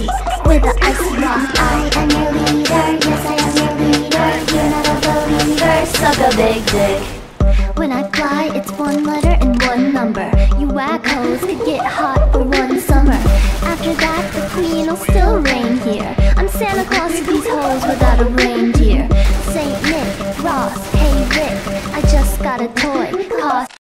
With the icy rock. I am your leader, yes I am your leader. You're not a believer, suck a big dick. When I fly, it's one letter and one number. You whack hoes could get hot for one summer. After that, the queen will still reign here. I'm Santa Claus to these hoes without a reindeer. Saint Nick, Ross, hey Rick, I just got a toy.